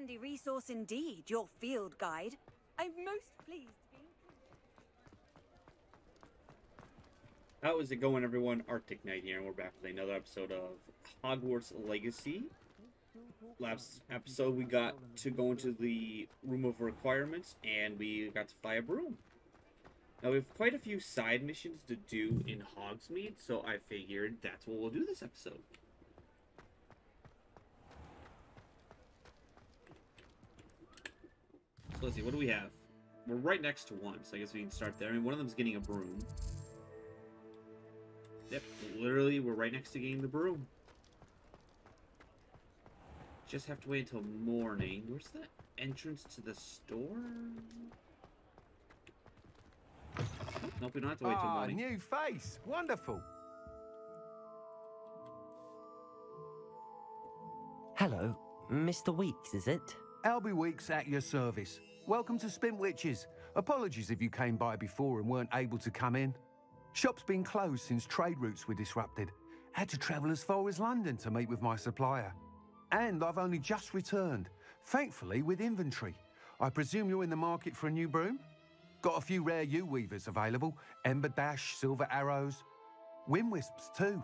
handy resource indeed, your field guide. I'm most pleased How is it going, everyone? Arctic Knight here, and we're back with another episode of Hogwarts Legacy. Last episode, we got to go into the room of requirements, and we got to fly a broom. Now, we have quite a few side missions to do in Hogsmeade, so I figured that's what we'll do this episode. So let's see, what do we have? We're right next to one, so I guess we can start there. I mean, one of them's getting a broom. Yep, literally, we're right next to getting the broom. Just have to wait until morning. Where's the entrance to the store? Nope, we don't have to wait till Ah, morning. new face. Wonderful. Hello, Mr. Weekes, is it? Albie Weekes at your service. Welcome to Spintwitches. Apologies if you came by before and weren't able to come in. Shop's been closed since trade routes were disrupted. Had to travel as far as London to meet with my supplier. And I've only just returned, thankfully with inventory. I presume you're in the market for a new broom? Got a few rare U-weavers available. Ember Dash, Silver Arrows. Wind Wisps too.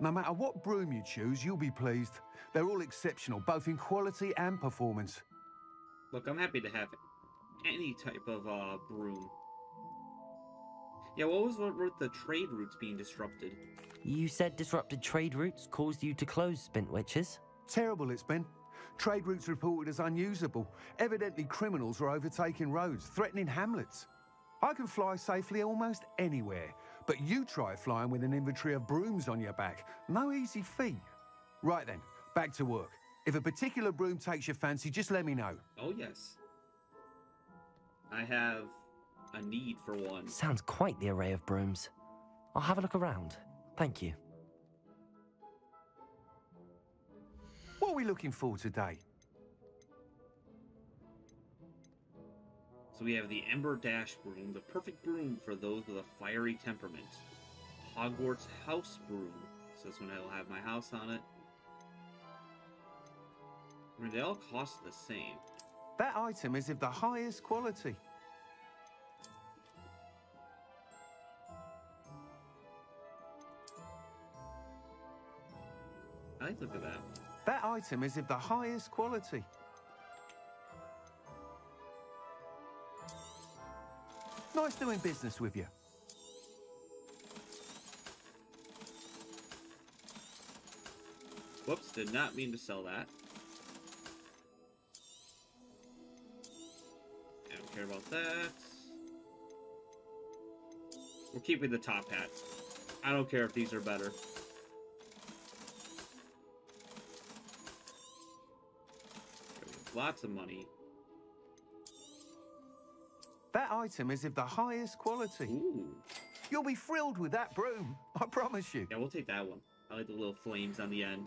No matter what broom you choose, you'll be pleased. They're all exceptional, both in quality and performance. Look, I'm happy to have any type of uh, broom. Yeah, what was what with the trade routes being disrupted? You said disrupted trade routes caused you to close Spintwitches? Terrible it's been. Trade routes reported as unusable. Evidently criminals are overtaking roads, threatening hamlets. I can fly safely almost anywhere, but you try flying with an inventory of brooms on your back. No easy feat. Right then, back to work. If a particular broom takes your fancy, just let me know. Oh, yes. I have a need for one. Sounds quite the array of brooms. I'll have a look around. Thank you. What are we looking for today? So we have the Ember Dash broom, the perfect broom for those with a fiery temperament. Hogwarts House broom. So this one will have my house on it. I mean, they all cost the same. That item is of the highest quality. I look of that. That item is of the highest quality. Nice doing business with you. Whoops, did not mean to sell that. That. We're keeping the top hat. I don't care if these are better. Lots of money. That item is of the highest quality. Ooh. You'll be thrilled with that broom, I promise you. Yeah, we'll take that one. I like the little flames on the end.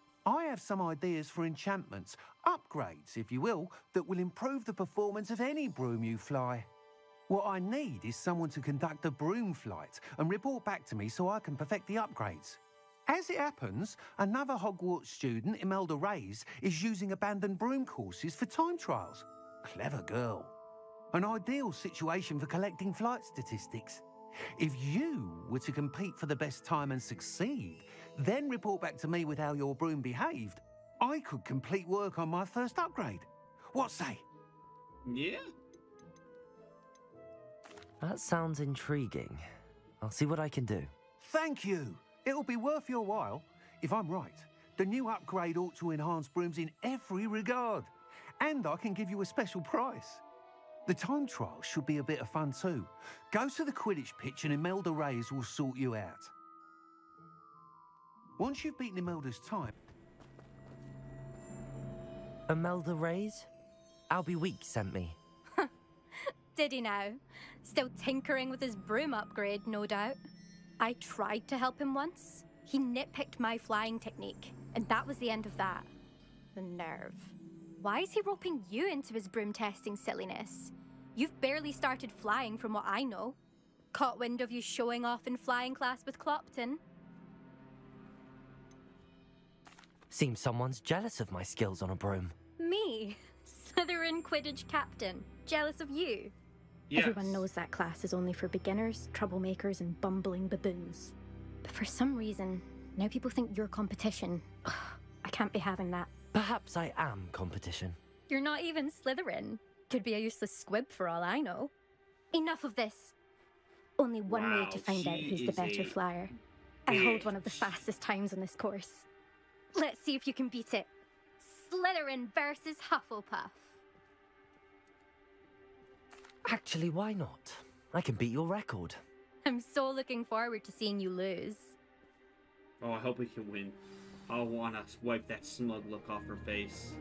I have some ideas for enchantments, upgrades, if you will, that will improve the performance of any broom you fly. What I need is someone to conduct a broom flight and report back to me so I can perfect the upgrades. As it happens, another Hogwarts student, Imelda Reyes, is using abandoned broom courses for time trials. Clever girl. An ideal situation for collecting flight statistics. If you were to compete for the best time and succeed, then report back to me with how your broom behaved, I could complete work on my first upgrade. What say? Yeah. That sounds intriguing. I'll see what I can do. Thank you. It'll be worth your while. If I'm right, the new upgrade ought to enhance brooms in every regard. And I can give you a special price. The time trial should be a bit of fun too. Go to the Quidditch pitch and Imelda Reyes will sort you out. Once you've beaten Imelda's time, Imelda Reyes? Albie Week sent me. Did he now? Still tinkering with his broom upgrade, no doubt. I tried to help him once. He nitpicked my flying technique, and that was the end of that. The nerve. Why is he roping you into his broom testing silliness? You've barely started flying from what I know. Caught wind of you showing off in flying class with Clopton. Seems someone's jealous of my skills on a broom. Me, Slytherin Quidditch captain, jealous of you. Yes. Everyone knows that class is only for beginners, troublemakers, and bumbling baboons. But for some reason, now people think you're competition. Ugh, I can't be having that. Perhaps I am competition. You're not even Slytherin. Could be a useless squib for all I know. Enough of this. Only one way to find out who's the better a flyer. I hold one of the fastest times on this course. Let's see if you can beat it. Slytherin versus Hufflepuff. Actually, why not? I can beat your record. I'm so looking forward to seeing you lose. Oh, I hope we can win. I want to wipe that smug look off her face.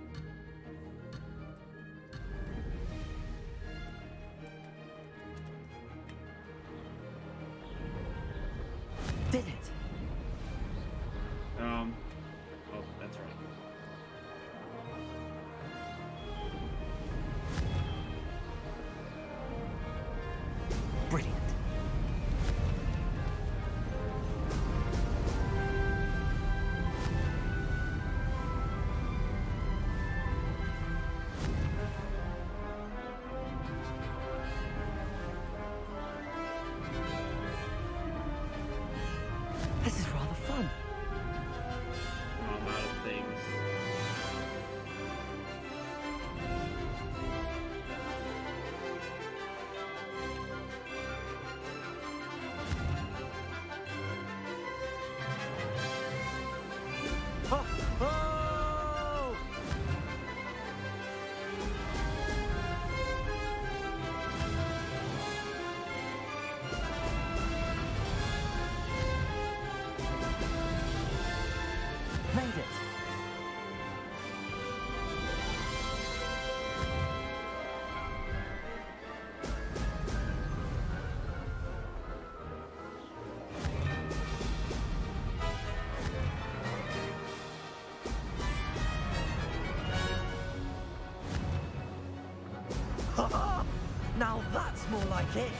It.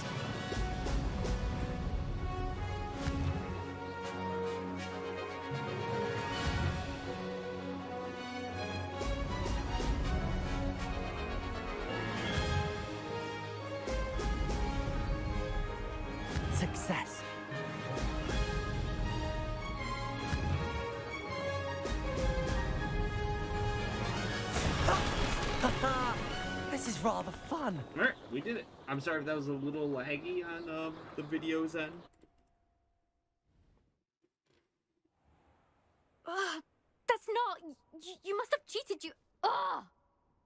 This is rather fun. Alright, we did it. I'm sorry if that was a little laggy on um, the video's end. Ugh, that's not. You, you must have cheated. You. Ugh.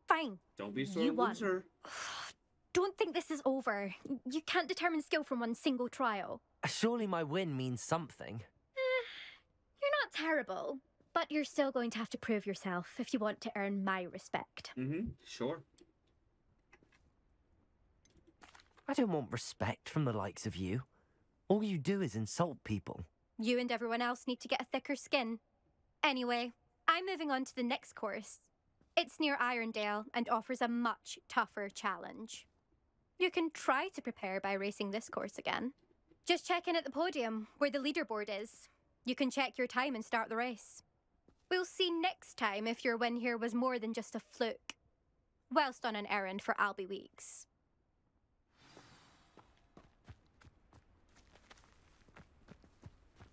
Fine. Don't be a sore You won. loser. Don't think this is over. You can't determine skill from one single trial. Surely my win means something. You're not terrible, but you're still going to have to prove yourself if you want to earn my respect. Mm-hmm, sure. I don't want respect from the likes of you. All you do is insult people. You and everyone else need to get a thicker skin. Anyway, I'm moving on to the next course. It's near Irondale and offers a much tougher challenge. You can try to prepare by racing this course again. Just check in at the podium where the leaderboard is. You can check your time and start the race. We'll see next time if your win here was more than just a fluke. Whilst on an errand for Albie Weekes.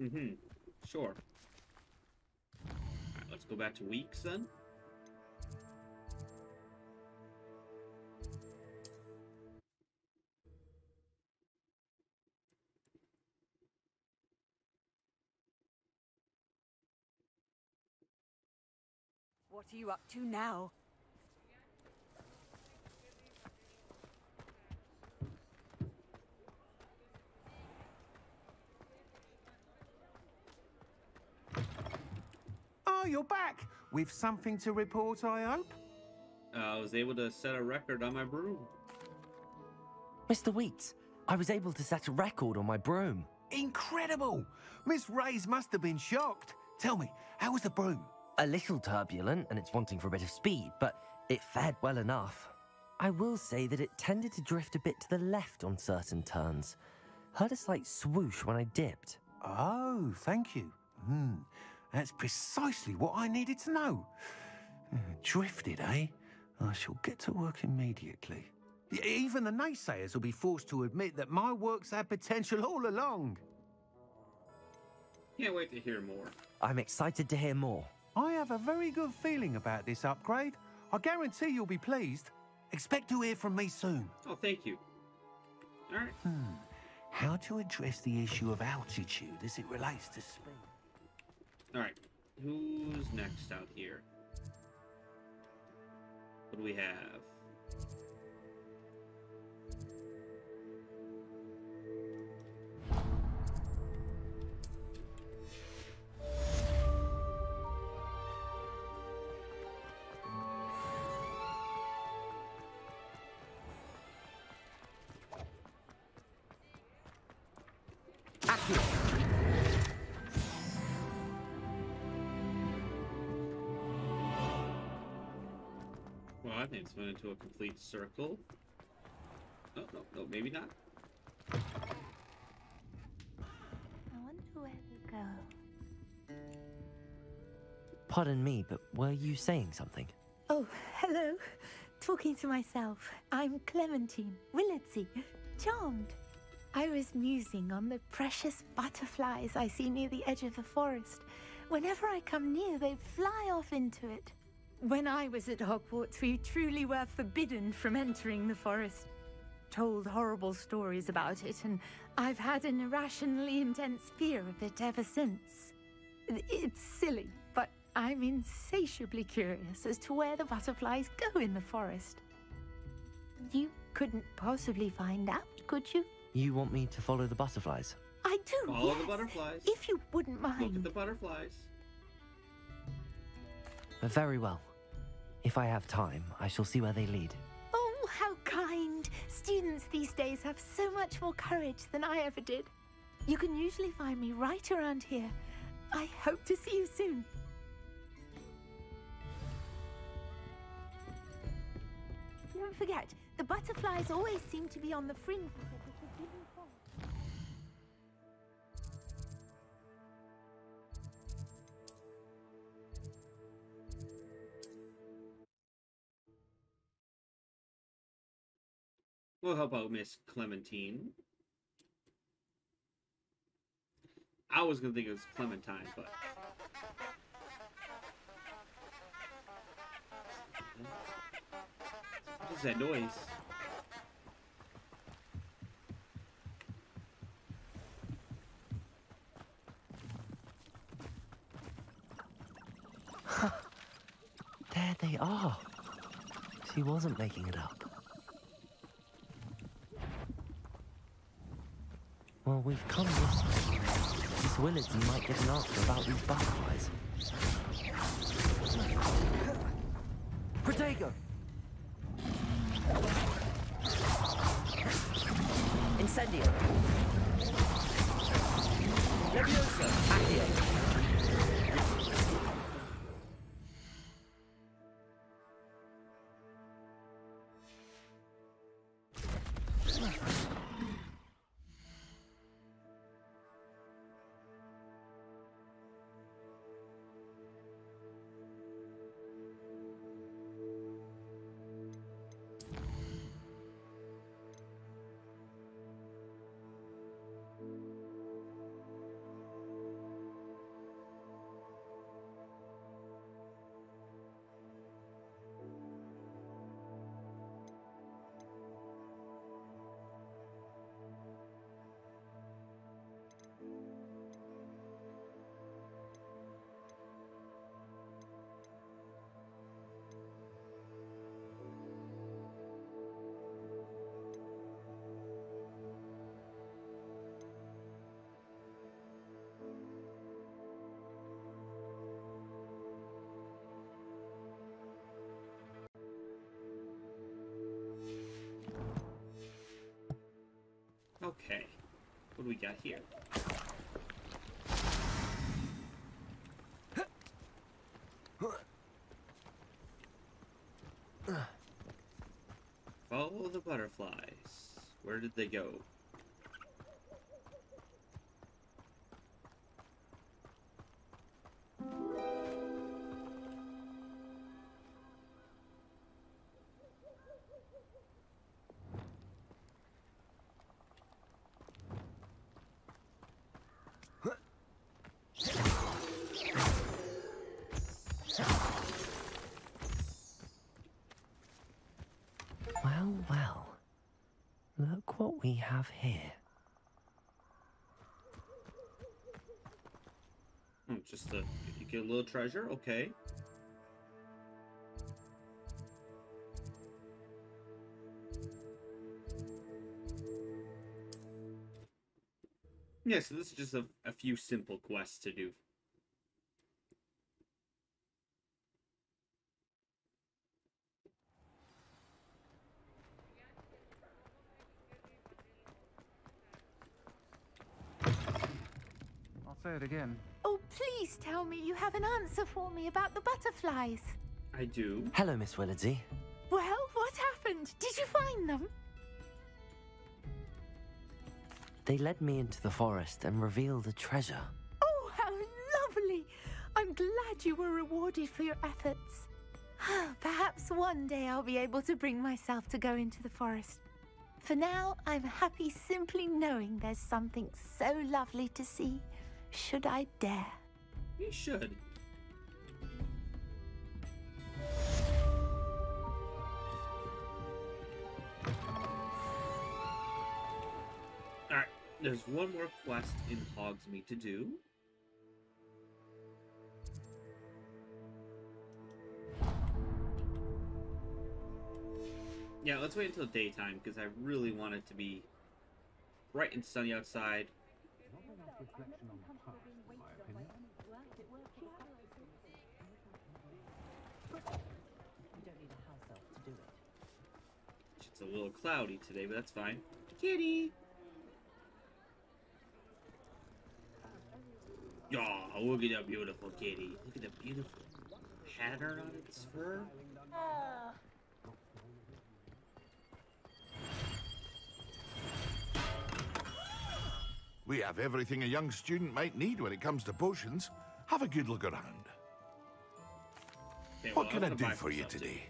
Mm-hmm, sure. Let's go back to Weekes then. What are you up to now? Oh, you're back. With something to report, I hope? Uh, I was able to set a record on my broom. Mr. Weekes, I was able to set a record on my broom. Incredible! Miss Reyes must have been shocked. Tell me, how was the broom? A little turbulent and it's wanting for a bit of speed, but it fared well enough. I will say that it tended to drift a bit to the left on certain turns. Heard a slight swoosh when I dipped. Oh, thank you. Hmm, that's precisely what I needed to know. Uh, Drifted, eh? I shall get to work immediately. Even the naysayers will be forced to admit that my work's had potential all along. Can't wait to hear more. I'm excited to hear more. I have a very good feeling about this upgrade. I guarantee you'll be pleased. Expect to hear from me soon. Oh, thank you. All right. Hmm. How to address the issue of altitude as it relates to speed. All right. Who's next out here? What do we have? Well, I think it's went into a complete circle. No, no, no, maybe not. I wonder where we go. Pardon me, but were you saying something? Oh, hello. Talking to myself. I'm Clementine Willardsey. Charmed. I was musing on the precious butterflies I see near the edge of the forest. Whenever I come near, they fly off into it. When I was at Hogwarts, we truly were forbidden from entering the forest. Told horrible stories about it, and I've had an irrationally intense fear of it ever since. It's silly, but I'm insatiably curious as to where the butterflies go in the forest. You couldn't possibly find out, could you? You want me to follow the butterflies? I do. Follow the butterflies. If you wouldn't mind. Look at the butterflies. Very well. If I have time, I shall see where they lead. Oh, how kind! Students these days have so much more courage than I ever did. You can usually find me right around here. I hope to see you soon. Don't forget, the butterflies always seem to be on the fringes We'll help out Miss Clementine. I was gonna think it was Clementine, but what is that noise? There they are. She wasn't making it up. Well, we've come this way. Miss Willardson might get an answer about these butterflies. Protego! Incendio! Leviosa! Accio! What do we got here? Follow the butterflies. Where did they go? Have here. Hmm, just a get a little treasure, okay. Yeah, so this is just a, a few simple quests to do. Say it again. Oh, please tell me you have an answer for me about the butterflies. I do. Hello, Miss Willardsy. Well, what happened? Did you find them? They led me into the forest and revealed a treasure. Oh, how lovely! I'm glad you were rewarded for your efforts. Ah, perhaps one day I'll be able to bring myself to go into the forest. For now, I'm happy simply knowing there's something so lovely to see, should I dare. You should. Alright, there's one more quest in Hogsmeade to do. Yeah, let's wait until daytime because I really want it to be bright and sunny outside. A little cloudy today, but that's fine. Kitty! Oh, look at that beautiful kitty. Look at the beautiful pattern on its fur. We have everything a young student might need when it comes to potions. Have a good look around. Okay, What can I do for you today?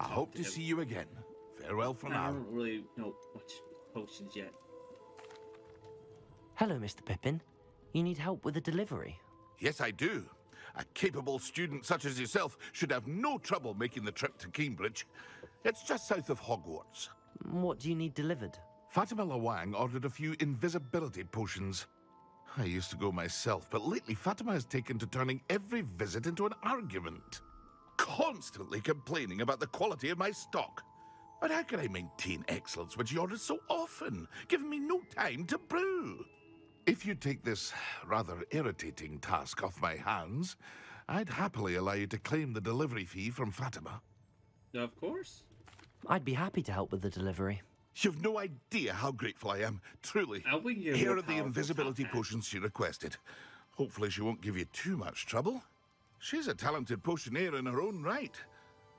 I hope to him. see you again. Farewell for I now. I don't really know much potions yet. Hello, Mr. Pippin. You need help with a delivery. Yes, I do. A capable student such as yourself should have no trouble making the trip to Keenbridge. It's just south of Hogwarts. What do you need delivered? Fatima Lawang ordered a few invisibility potions. I used to go myself, but lately Fatima has taken to turning every visit into an argument. Constantly complaining about the quality of my stock. But how can I maintain excellence when she orders so often, giving me no time to brew? If you take this rather irritating task off my hands, I'd happily allow you to claim the delivery fee from Fatima. Of course. I'd be happy to help with the delivery. You've no idea how grateful I am, truly. Now we can give Here are the invisibility potions she requested. Hopefully she won't give you too much trouble. She's a talented potioneer in her own right.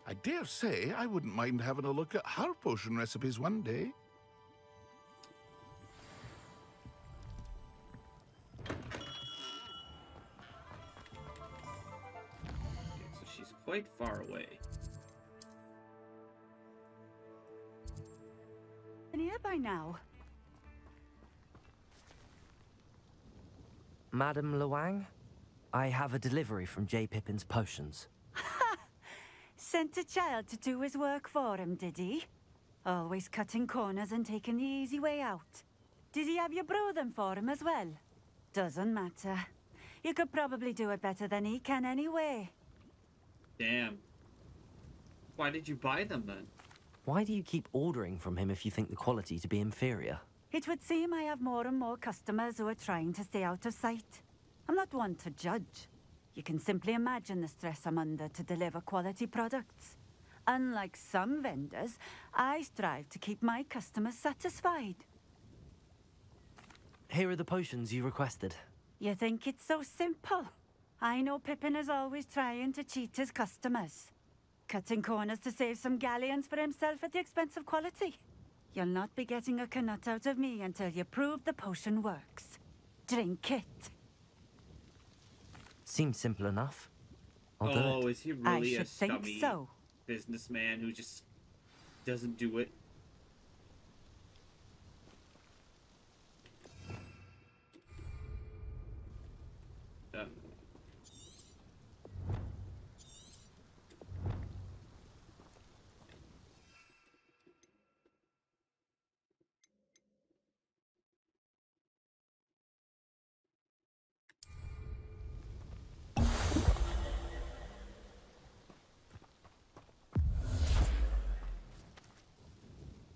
I dare say I wouldn't mind having a look at her potion recipes one day. So she's quite far away. Nearby now. Madam Lawang, I have a delivery from J. Pippin's potions. Sent a child to do his work for him, did he? Always cutting corners and taking the easy way out. Did he have you brew them for him as well? Doesn't matter. You could probably do it better than he can anyway. Damn. Why did you buy them then? Why do you keep ordering from him if you think the quality to be inferior? It would seem I have more and more customers who are trying to stay out of sight. I'm not one to judge. You can simply imagine the stress I'm under to deliver quality products. Unlike some vendors, I strive to keep my customers satisfied. Here are the potions you requested. You think it's so simple? I know Pippin is always trying to cheat his customers. Cutting corners to save some galleons for himself at the expense of quality. You'll not be getting a canut out of me until you prove the potion works. Drink it. Seems simple enough. I'll do oh, it. is he I really a should think scummy so. businessman who just doesn't do it?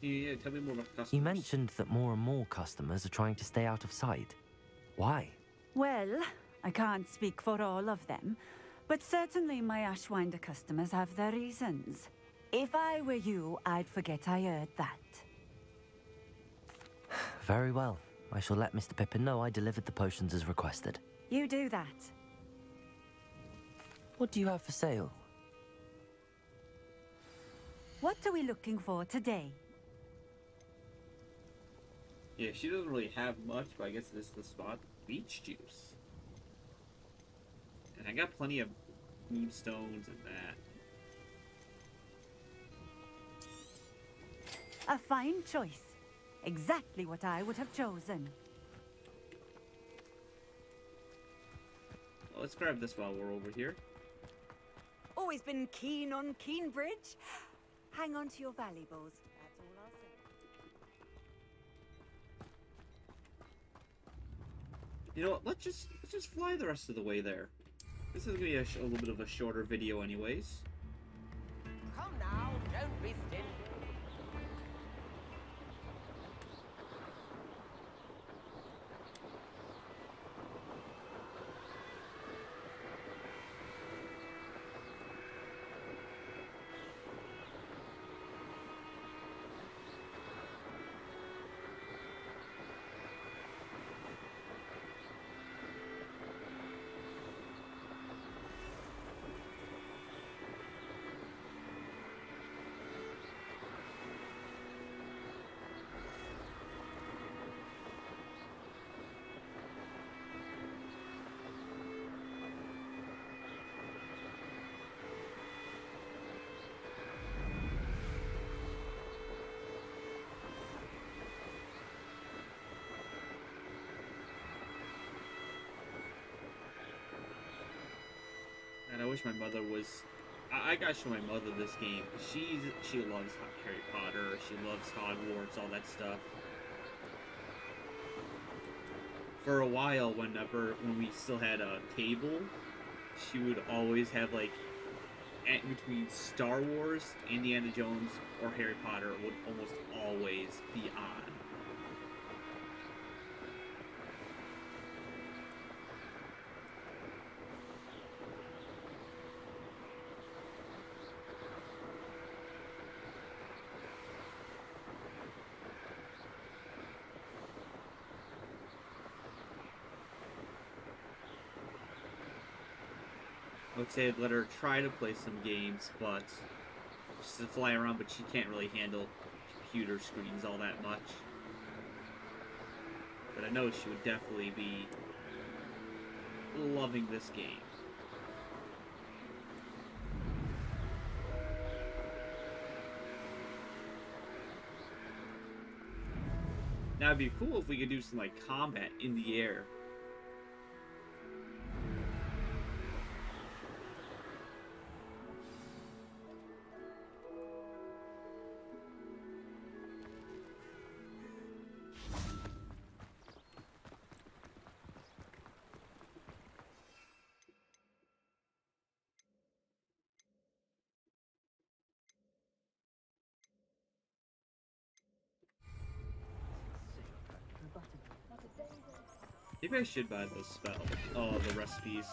Yeah, yeah, tell me more about customers. You mentioned that more and more customers are trying to stay out of sight. Why? Well, I can't speak for all of them, but certainly my Ashwinder customers have their reasons. If I were you, I'd forget I heard that. Very well. I shall let Mr. Pippin know I delivered the potions as requested. You do that. What do you have for sale? What are we looking for today? Yeah, she doesn't really have much, but I guess this is the spot. Beach juice. And I got plenty of moonstones and that. A fine choice. Exactly what I would have chosen. Well, let's grab this while we're over here. Always been keen on Keenbridge. Hang on to your valuables. You know what? Let's just let's just fly the rest of the way there. This is gonna be a, a little bit of a shorter video, anyways. Come now, don't be. And I wish my mother was. I, I gotta show my mother this game. She's she loves Harry Potter. She loves Hogwarts, all that stuff. For a while, whenever when we still had a table, she would always have like between Star Wars, Indiana Jones, or Harry Potter would almost always be on. say let her try to play some games, but she's to fly around, but she can't really handle computer screens all that much. But I know she would definitely be loving this game. Now it'd be cool if we could do some like combat in the air Maybe I should buy those spell. Oh, the recipes.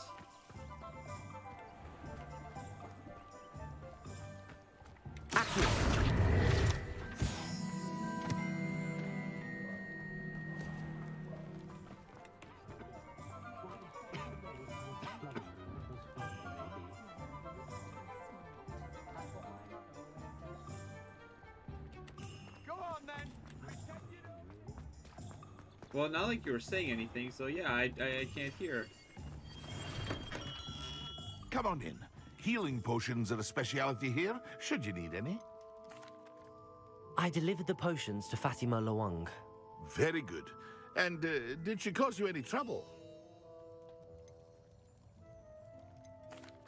Well, not like you were saying anything, so yeah, I, I, I can't hear. Come on in. Healing potions are a speciality here, should you need any. I delivered the potions to Fatima Lawang. Very good. And uh, did she cause you any trouble?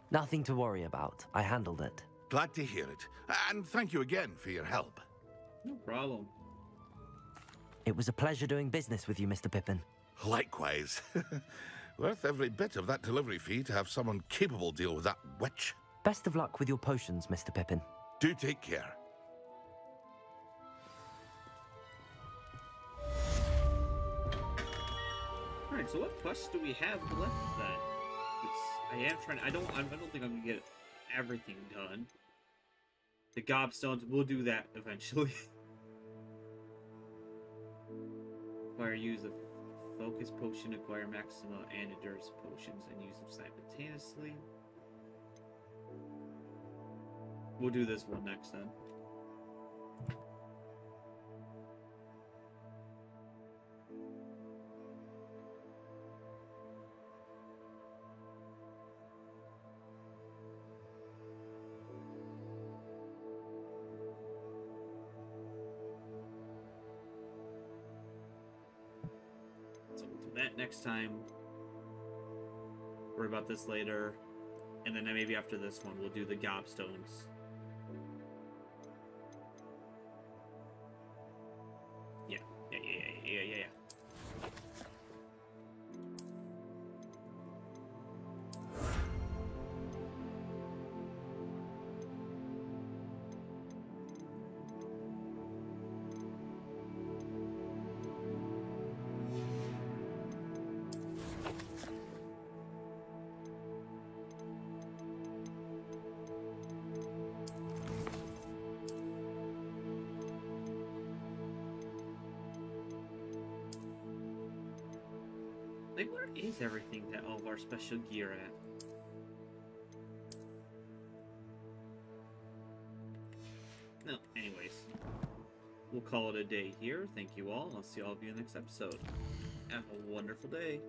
Nothing to worry about. I handled it. Glad to hear it. And thank you again for your help. No problem. It was a pleasure doing business with you, Mr. Pippin. Likewise. Worth every bit of that delivery fee to have someone capable deal with that witch. Best of luck with your potions, Mr. Pippin. Do take care. Alright, so what quests do we have left then? 'Cause I am trying. I don't. I don't think I'm gonna get everything done. The gobstones. We'll do that eventually. acquire use a focus potion, acquire maxima and endurance potions, and use them simultaneously. We'll do this one next then. Next time. Worry about this later. And then maybe after this one, we'll do the gobstones. Gear at? No, anyways. We'll call it a day here. Thank you all. I'll see all of you in the next episode. Have a wonderful day.